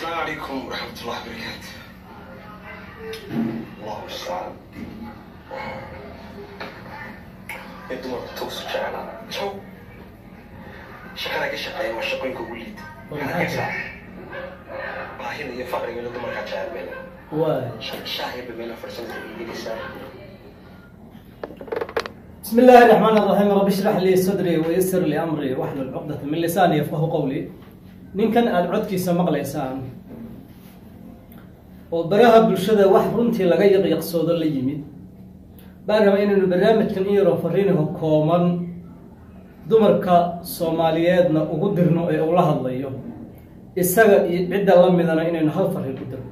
السلام عليكم ورحمة الله وبركاته الله المستعان انتم توصل شعلا شو شكرا شقايا وشقين كوليد باهين هي فقر من دمر كجعل ميلا waay شاهي بميلا فرسنة إنجليسا بسم الله الرحمن الرحيم رب اشرح لي صدري ويسر لي امري واحلل عقدة من لساني يفقه قولي ninkan aada codkiisa maqlaysaan oo baraha bulshada wax runtii laga yaqyaqsoodo la yimid baan rabaa inaynu barnaamijkan in yaroo fariinaho kooban dumarka soomaaliyeedna ugu dirno ee ula hadlayo isaga iyo cidda la midana inaynu hal fariin ku dirno.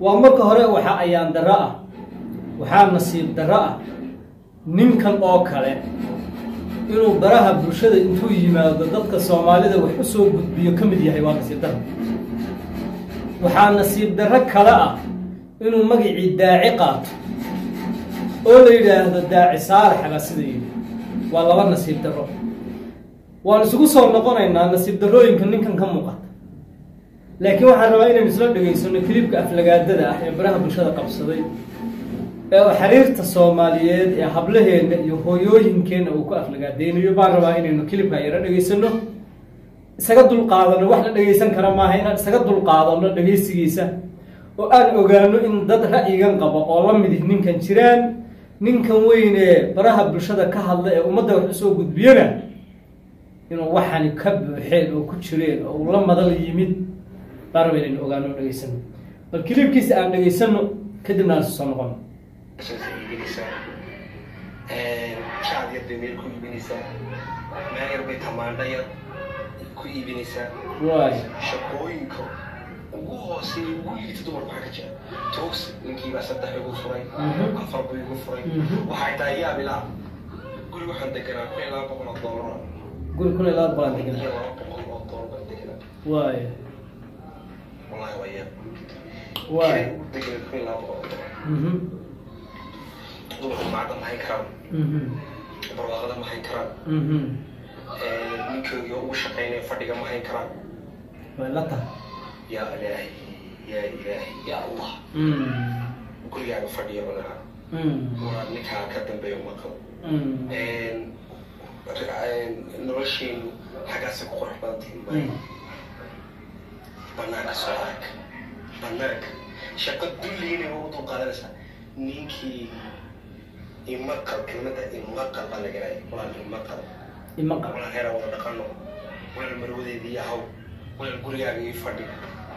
Waa marka hore waxa ayaan darro ah waxaa nasiib darro ah ninkan oo kale inuu baraha bulshada intuu yimaado dadka soomaalida wax u soo gudbiyo ka mid yahay waa nasiib darro. Waxaa nasiib darro kale ah inuu magacii daaci qaato oo la yidhaahdo daaci saalaxaba sida yidhi. Waa laba nasiib darro. Waan isugu soo noqonaynaa nasiib darrooyinka ninkan ka muuqata. Laakiin waxaan rabaa inaynu isla dhegaysano kilibka aflagaadada ah ee baraha bulshada qabsaday xiriirta soomaaliyeed ee hablaheenna iyo hooyooyinkeenna uu ku aflagaadeynayo baan rabaa inaynu kilibka yaro dhegaysano isaga dulqaadano wax la dhegaysan kara maaha inaan isaga dulqaadano dhegaysigiisa oo aan ogaano in dad ra'yigan qabo oo la midih ninkan jiraan ninkan weyn ee baraha bulshada ka hadla ee ummadda wax u soo gudbiyana inuu waxani ka buuxeen oo ku jireen oo uu madal yimid baan raba inaynu ogaano oo dhegaysano bal kilibkiisa aan dhegaysano kadibna aan isu soo aad iibinaysaa shacab yar bay meel ku iibinaysaa meel yar bay tamaandho yar ku iibinaysaa shaqooyinka ugu hooseeya ugu liita dumarku waxa ka jira toogs ninkiibaa saddex igu furay afar buu igu furay waxay tahay yaab ilaa guri waxaan deganaa kun iyo boqol oo doolara guri kun iyo boqol aan deganaa laba boqol oo doolar baan deganaa waaya wallahi waa yaab waaya deganaa kun iyo boqol oo doolar dumarku macda ma hayn karaan. Mhm. Barwaaqada ma hayn karaan. Mhm. Ninkoogii ugu shaqaynaya fadhiga ma hayn karaan yaa ilaahay yaa ilaahay yaa allah. Mm gurigaaga fadhiya waa ninkaa ka dambeeya maqal nolosheenu ku qurux banaanka soo arag banaanka ugu dulqaadanaysaa ninkii imaqal kelmada imaqal baa laga yahay walaan imaqal ima qab walaan heera wada dhaqano. Walaan marwadeedii yahow walaan gurigaaga ii fadhi.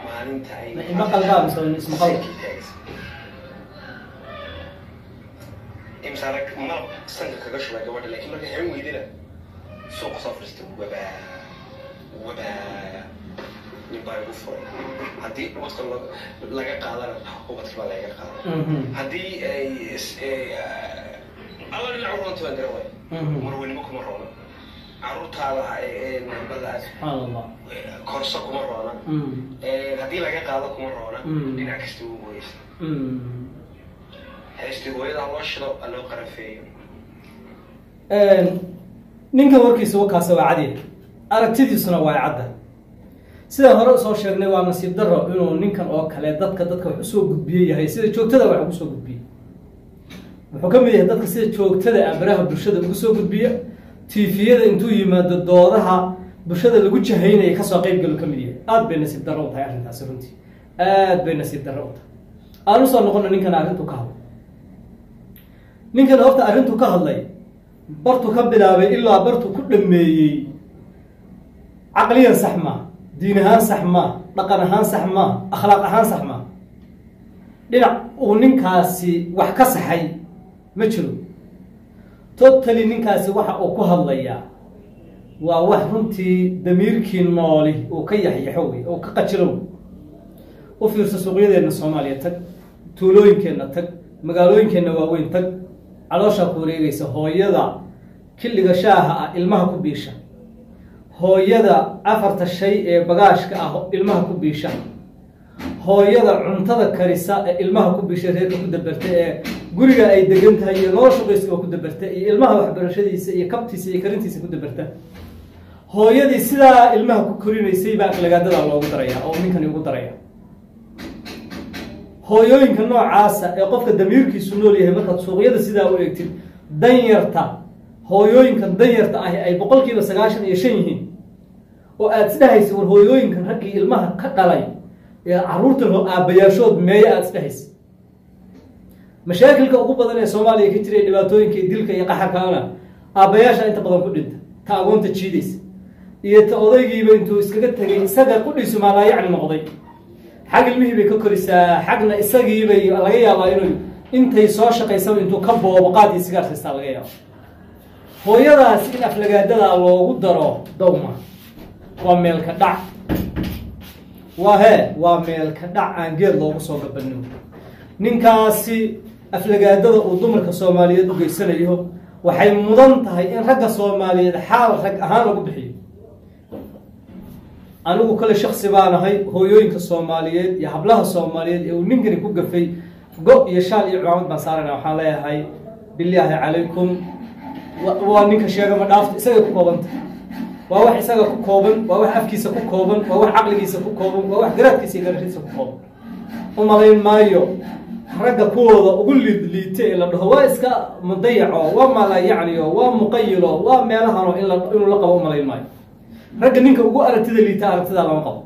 Maalinta ay Ma ima qalbaa mise waa isma qalb? Sankii taagaysa. imsaana malab sanka kaga shubay gabadha laakiin markay xerin weydina suuqa soo fadhiistay wabaa wabaa. Nin baa igu furay. Haddii ubadka laga qaadana ubadka baa laga qaada. Mhm. Haddii alla dhinac roonta baan garan waay marweynimo kuma roona caruurtaada ee bada subxaan allah korso kuma roona. Ee, haddii laga qaado kuma roona. Dhinac kasta uu weysa heestii hooyadaa loo shido loo qarafeeyo. Ninkan warkiisa wakaasa waa cadiya aragtidiisuna waa cadda. Sidaan hore u soo sheegnay waa nasiib daro inuu ninkan oo kale dadka dadka wax u soo gudbiye yahay sida joogtada wax ugu soo gudbiye wuxuu ka mid yahay dadka sida joogtada ah baraha bulshada ugu soo gudbiya tifiyada intuu yimaado doodaha bulshada lagu jahaynaya ka soo qayb galo ka mid yahay. Aad bay nasiib daro u tahay arrintaasi runtii. Aad bay nasiib daro u tahay. Aan u soo noqono ninkan arrintu ka hadlay. Ninkan horta arrintu ka hadlay bartu ka bilaabay ilaa bartu ku dhameeyey caqliyan sax maa diin ahaan sax maa dhaqan ahaan sax maa akhlaaq ahaan sax maa dhinac uu ninkaasi wax ka saxay ma jiro. Totally ninkaasi waxa uu ku hadlayaa waa wax runtii damiirkii nooli uu ka yaxyaxo wey oo ka qajilow u fiirso suuqyadeenna soomaaliya tag tuulooyinkeenna tag magaalooyinkeenna waaweyn tag calooshaa ku wareegaysa hooyada killiga shaaha ah ilmaha ku biisha. Hooyada afarta shay ee bagaashka ah ilmaha ku biisha. Hooyada cuntada karisa ee ilmaha ku biisha reerka ku dabarta ee guriga ay degan tahay iyo nolosha qoyska ku dabarta iyo ilmaha waxbarashadiisa iyo kabtiisa iyo karintiisa ku dabarta. Hooyadii sidaa ilmaha ku korinaysay baa aflagaadadaa loogu daraya oo ninkani ugu daraya. Hooyooyinka noocaasa ee qofka damiirkiisu nool yahay markaad suuqyada sidaa u eegtid danyarta hooyooyinkan danyarta ahi ay boqol kiiba sagaashan iyo shan yihiin oo aada isdhehaysa war hooyooyinkan raggii ilmaha ka dhalay ee carruurta aabbayaashood meeye aada isdhehaysa mashaakilka ugu badan ee soomaaliya ka jira ee dhibaatooyinka iyo dilka iyo qaxarkaana aabbayaasha inta badan ku dhinta ta agoonta jiidaysa iyo ta odaygiiba intuu iskaga tegay isaga qudhiisu maalaayacni noqday. Xag ilmihii bay ka korisaa xagna isagiibay laga yaabaa inuu intay soo shaqaysaba intuu ka boobo qaad iyo sigaar siistaa laga yaaba hooyadaas in aflagaadadaa loogu daro dawma waa meelka dhac. Waa hee waa meelka dhac aan geed loogu soo gabanin ninkaasi aflagaadada uu dumarka soomaaliyeed u geysanayo waxay mudan tahay in ragga soomaaliyeed xaal rag ahaan lagu bixiyo. Anigu kale shaksi baan ahay hooyooyinka soomaaliyeed iyo hablaha soomaaliyeed ee uu ninkani ku gafay go iyo shaal iyo cumaamad baan saarana waxaan leeyahay bilaahi calaykum waa ninka sheegama dhaafta isagay ku koobanta. Waa wax isaga ku kooban waa wax afkiisa ku kooban waa wax caqligiisa ku kooban waa wax garaadkiisa iyo garashiisa ku kooban. U malayn maayo ragga kuwooda ugu liidliite ee la dhaho waa iska mudayaco waa malayacniyo waa muqayilo waa meelahano in inuu la qabo umalayn maayo. Ragga ninka ugu aragtida liita aragtidaa lama qabo.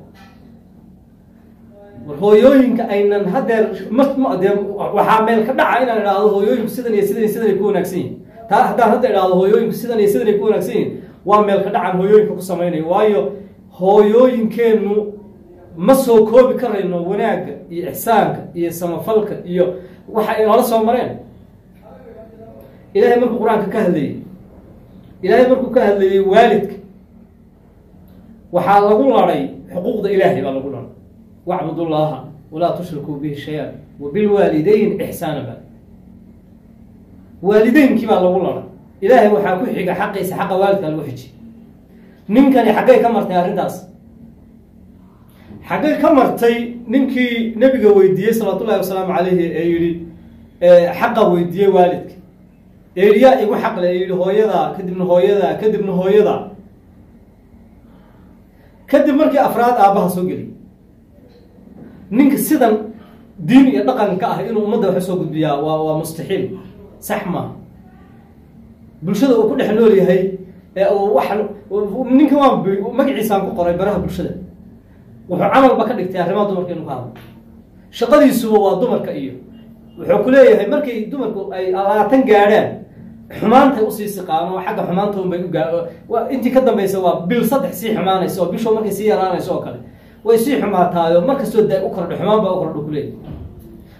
War hooyooyinka aynan hadeer m de waxaa meel ka dhaca inaan idhaahdo hooyooyinku sidan iyo sidan iyo sidan ay ku wanaagsan yihiin taa haddaan hadda idhaahdo hooyooyinku sidan iyo sidan ay ku wanaagsan yihiin waa meel ka dhacan hooyooyinka ku samaynayo. Waayo hooyooyinkeenu ma soo koobi karayno wanaagga iyo ixsaanka iyo samafalka iyo waxa ay noola soo mareen. Ilaahay markuu qur'aanka ka hadlayey ilaahay markuu ka hadlayey waalidka waxaa lagu laday xuquuqda ilaahay baa lagu laday wacbud llaha walaa tushrikuu bihi shay-an wabilwaalidayn ixsaana ba waalideynkii baa lagu laday ilaahay waxaa ku xiga xaqiisa xaqa waalidka lagu xiji ninkani xaggay ka martay arrintaas xaggay ka martay ninkii nebiga weydiiyey salawaatu ullahi wasalaamu calayhi ee yihi xaqa weydiiyey waalidka ee igu xaqle ee yihi hooyada kadibna hooyada kadibna hooyada kadib markii afraad aabbaha soo geliy ninka sidan diin iyo dhaqanka ah inuu ummadda wax u soo gudbiyaa waa waa mustaxiil sax maaha bulshada uu ku dhex nool yahay ee uu wax ninkan waa magaciisaan ku qoray baraha bulshada wuxuu camalba ka dhigtay arrimaha dumarka inuu ka hadlo shaqadiisuba waa dumarka iyo wuxuu ku leeyahay markay dumarku ay labaatan gaadhaan xumaantay u sii siqaan oo xagga xumaanta unbay u intii ka dambaysa waa bil saddex sii xumaanaysa oo bisho markay sii yaraanayso oo kale. Way sii xumaataayo markastoo da u kordho xumaan baa u kordho kuleeyahy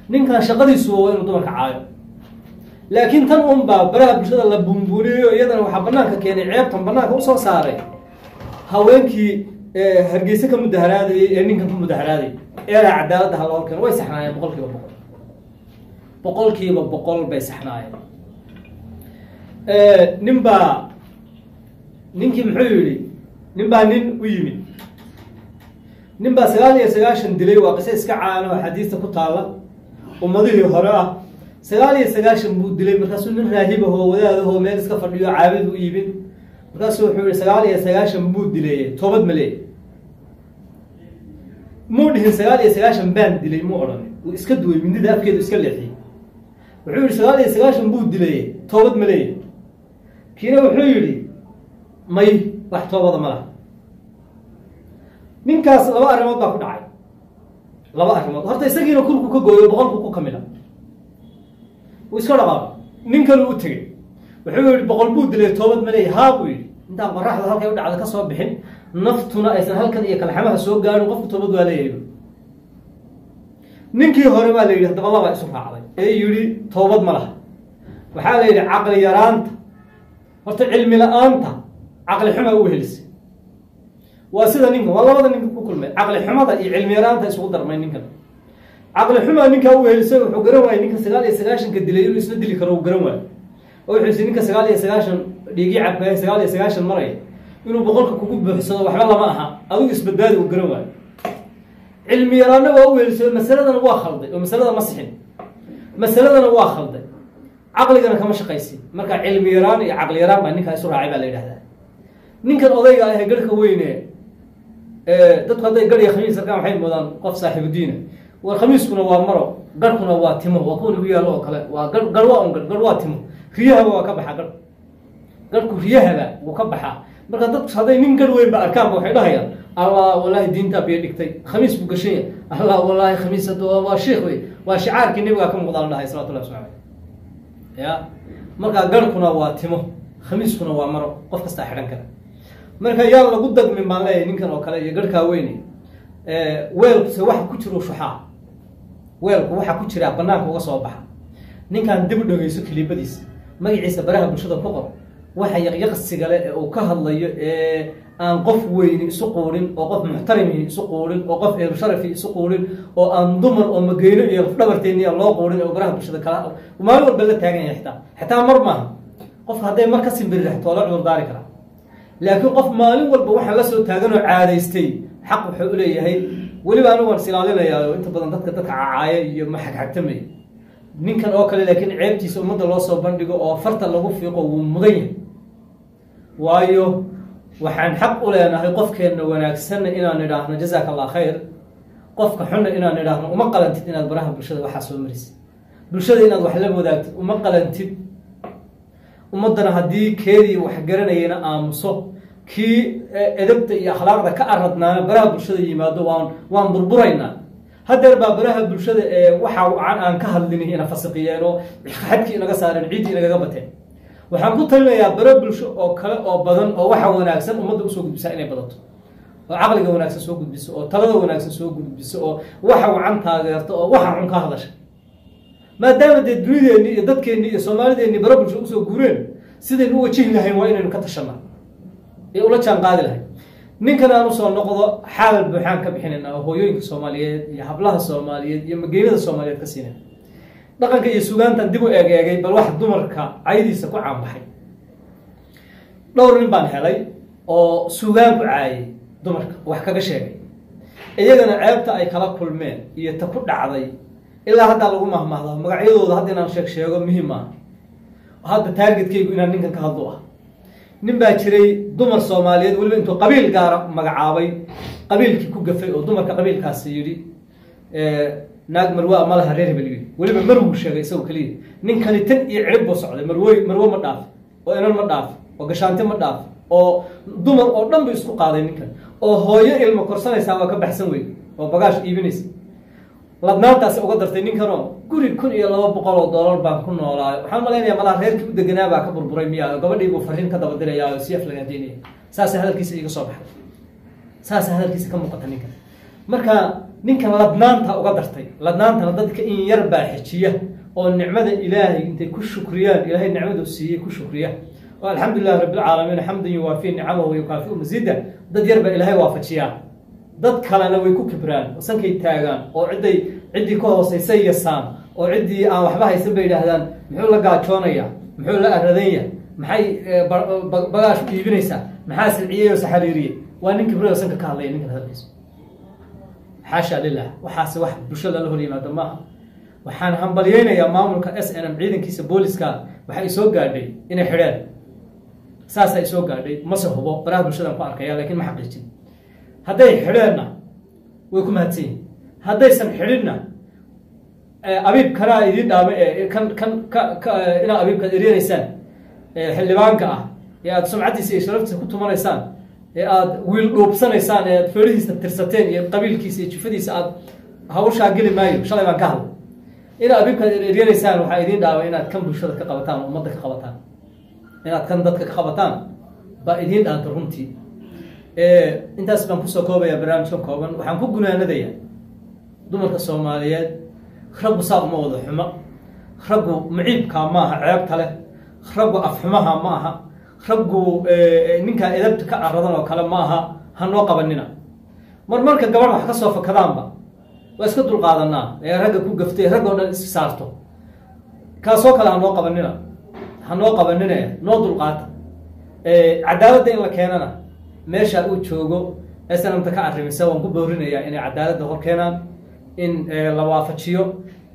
ninkan shaqadiisuba waa inuu dumarka caayo. Laakiin tan un baa baraha bulshada la bumburiyo iyadana waxaa banaanka keenay ceebtan banaanka u soo saaray. Haweenkii hargeyse ka mudaharaadayay ee ninkan ka mudaharaadayay eedaa cadaaladda ha keeno way saxnaayeen boqol kiiba boqol. Boqol kiiba boqol bay saxnaayeen. Nin baa ninkii muxuu yihi nin baa nin u yimid. Nin baa sagaal iyo sagaashan dilay waa qiso iska caano oo xadiista ku taalla. Ummadihii hore ah sagaal iyo sagaashan buu dilay markaasuu nin raahibahoo wadaadahoo meel iska fadhiyo caabid u yimid. Markaasuu wuxuu yihi sagaal iyo sagaashan buu dilay toobad maleey muu dhihin sagaal iyo sagaashan baan dilay muu odhan uu iska duway mindida afkeedu iska leexiyey wuxuu yihi sagaal iyo sagaashan buu dilay toobad maleey kiina wuxuu yidhi may wax toobada ma laha. Ninkaas laba arrimood baa ku dhacay. Laba arrimood. Horta isagiina kulku ka gooyo boqolku ku kamida uu iska dhaqaaqo nin kale u tegey wuxuu yihi boqol buu dilay toobad maleey haa buu yidhi. Intaan qoraxda halkay u dhacda ka soo bixin naftuna aysan halkan iyo kalxamaha soo gaarin qofku toobad waa leeyahay ninkii hore baa la yidhi haddaba labaa isu raacday. Ee yidhi toobad ma laha. Waxaa la yidhi caqli yaraanta horta cilmi la'aanta caqli xuma u helisay. Waa sida ninkan waa labada ninka ku kulmay caqli xumada iyo cilmi yaraanta isugu darmay ninkan. Caqli xumaa ninkaa u helisay wuxuu garan waayey ninka sagaal iyo sagaashanka dilay inuu isna dili karo uu garan waayo oo wuxuu isi ninka sagaal iyo sagaashan dhiigii cabkaay sagaal iyo sagaashan maraya inuu boqolka kugu buuxsado waxba lama aha. Adigu isbadbaadi uu garan waayo. Cilmi yaraana waa u helisay masaladana waa khalday oo masalada ma sixin. Masaladana waa khalday. Caqligana kama shaqaysin. Marka cilmi yaraan iyo caqli yaraan baa ninkaa isu raacay baa la yidhahdaa. Ninkan odayga ah ee garhka weyne dadku hadday garh khamiis arkaan waxay moodaan qof saaxiibudiina war khamiiskuna waa maro garhkuna waa timo waa kuwa nagu yaalo oo kale. Waa gar gar waa un gar gar waa timo. Riyahaba waa ka baxaa garh garhku riyahaba wuu ka baxaa marka dadku hadday nin gar weyn ba arkaanba waxay dhahayaan allah wallahi diintaa biyo dhigtay khamiis buu gashanya allah wallahi khamiis waa sheikh wey waa shicaarkii nabigaa ka muuqdaa la dhahay salawatullahi waslamu aleyh ya markaa garhkuna waa timo khamiiskuna waa maro qof kastaa xidhan kara. Marka yaa lagu dagmin baan leeyahay ninkan oo kale iyo garhkaa weyne weelkuse waxa ku jiro shuxaa weelku waxaa ku jiraa banaanka uga soo baxa. Ninkan dib u dhegeyso kiliibadiisa magaciisa baraha bulshada ku qor waxa yaqyaqsiga le ee uu ka hadlayo ee aan qof weyni isu quurin oo qof muxtarimihi isu quurin oo qof eelu sharafi isu quurin oo aan dumar oo mageyno iyo lafdhabarteeniya loo quurin oo baraha bulshada kala maalin walba la taagan yahay xitaa. Xitaa mar maaha. Qofka hadday mar ka simbiriraxto waa la cudurdaari karaa. Laakiin qof maalin walba waxaa la soo taagan oo caadaystay xaq wuxuu u leeyahay weliba anigu waan isilaalinayaa oo inta badan dadka dadka cacaaya iyo ma xagxagtamaya ninkan oo kale laakiin ceebtiisa ummadda loo soo bandhigo oo farta lagu fiiqo wuu mudan yahay waayo waxaan xaq u leenahay qofkeenna wanaagsanna inaan idhaahno jazaaka allah khayr. Qofka xunna inaan idhaahno uma qalantid inaad baraha bulshada waxaa soo marisid bulshada inaad wax la wadaagtid uma qalantid. Ummaddana haddii keedii wax garanayana aamuso kii edabta iyo akhlaaqda ka aradnaana baraha bulshada yimaado waan waan burburaynaa. Hadeer baa baraha bulshada ee waxa aan ka hadlini ina fasiqiyeen oo xadkii inaga saareen ciiddii inagaga bateen waxaan ku talinayaa bara bulsho oo kale oo badan oo waxa wanaagsan ummadda u soo gudbisaa inay badato. Oo caqliga wanaagsan soo gudbiso oo talada wanaagsan soo gudbiso oo waxa wacan taageerto oo waxa xun ka hadasha. Maadaama dee dunideenni iyo dadkeenni iyo soomaalideenni bara bulsho u soo guureen sidaynu u wajihi lahayn waa inaynu ka tashanaa ee ula jaan qaadi lahayn. Ninkan aan u soo noqdo xaal buuxaan ka bixinayna oo hooyooyinka soomaaliyeed iyo hablaha soomaaliyeed iyo mageynada soomaaliyeed ka siinayna dhaqanka iyo sugaantan dib u eeg eegay bal wax dumarka caydiisa ku caanbaxay. Dhowr nin baan helay oo sugaan ku caayay dumarka wax kaga sheegay. Iyagana ceebta ay kala kulmeen iyo ta ku dhacday. Ilaa haddaa lagu mahmahdaa magacyadooda hadda inaan sheeg sheego muhiim ah. Hadda taargetkaygu inaan ninkan ka hadlo ah. Nin baa jiray dumar soomaaliyeed weliba intuu qabiil gaara magacaabay qabiilkii ku gafay oo dumarka qabiilkaasi yidhi naag marwa ma laha reer hebel weliba marwuu sheegay isagoo keliya. Ninkani tan iyo cirib buu socday. Marwoy marwo ma dhaaf oo inan ma dhaaf oo gashaante ma dhaaf oo dumar oo dhan bu isku qaaday ninkan. Oo hooyo ilmo korsanaysaa waa ka baxsan wey oo bagaash iibinaysa. Ladnaantaasi uga dartay ninkanoo guri kun iyo laba boqol oo dollar baan ku noolaayo. Waxaan malaynayaa malaa reerkii u deganaa baa ka burburay miya gabadhii buu fariin ka daba diraya oo si aflagaadaynaya saasa hadalkiisa iga soo baxday. Saasa hadalkiisa ka muuqata ninkan. Marka ninkan ladnaanta uga dartay. Ladnaantana dadka in yar baa xejiya oo nicmada ilaahay intay ku shukriyaan ilaahay nicmadu siiyey ku shukriya. Oo alxamdu lilahi rabbilcaalamiin xamdan yuwaafii nicamahu yukaafiu masiida dad yar baa ilaahay waafajiyaa dad kalena way ku kibraan oo sankay taagaan oo cidday ciddii ka hoosaysay yasaan oo ciddii aan waxba haysan bay yidhaahdaan muxuu la gaajoonaya muxuu la aradanya maxay bagaash u iibinaysaa? Maxaa silciyey oo saxariiriyey waa nin kibrado sanka ka hadlaya ninkan hadalkiisa xaasha lilah waxaase wax bulsho lala hor yimaado maaha. Waxaan hambalyeynayaa maamulka s n m ciidankiisa booliska waxa ay gaadhay inay xidheen. Saasa ay soo gaadhay. Mase hubo. Baraha bulshadan ku arkaya laakiin ma xaqiijin. Hadday xidheenna way ku mahadsan yihiin haddaysan xidhinna abiib kanaa idiin dhaame ee kan kan ka ka inaad abiibkaad eryenaysaan xildhibaanka ah ee aada sumcaddiisa iyo sharaftiisa ku tumanaysaan ee aada wiil dhuubsanaysaan ee aad feerihiisa tirsateen iyo qabiilkiisa iyo jifadiisa aad hawshaa geli maayo shalay baan ka hadlay. Inaad abiibkaad eryanaysaan waxaa idiin dhaaba inaad kan bulshada ka qabataan oo ummadda ka qabataan. Inaad kan dadka ka qabataan baa idiin dhaanta runtii. Intaas baan ku soo koobaya barnaamijka kooban. Waxaan ku gunaanadayaa dumarka soomaaliyeed raggu saa uma wada xumo. Raggu maciibkaa maaha ceebta leh. Raggu afxumaha ma aha raggu ninkaa edabta ka caradan oo kale ma aha ha noo qabanina. Mar marka gabadh wax ka soo fakadaanba waa iska dulqaadanaa ee ragga ku gaftay ragg oo dhan is saarto. Kaasoo kale ha noo qabanina. Ha noo qabanine noo dulqaata. Cadaaladda in la keenana meesha uu joogo snamta ka arrimisa waan ku boorinayaa inay cadaaladda hor keenaan in la waafajiyo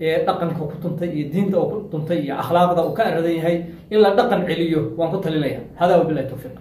dhaqanka ku tuntay iyo diinta uu ku tuntay iyo akhlaaqda uu ka aradan yahay in la dhaqan celiyo waan ku talinaya hada wabilahi tawfiiq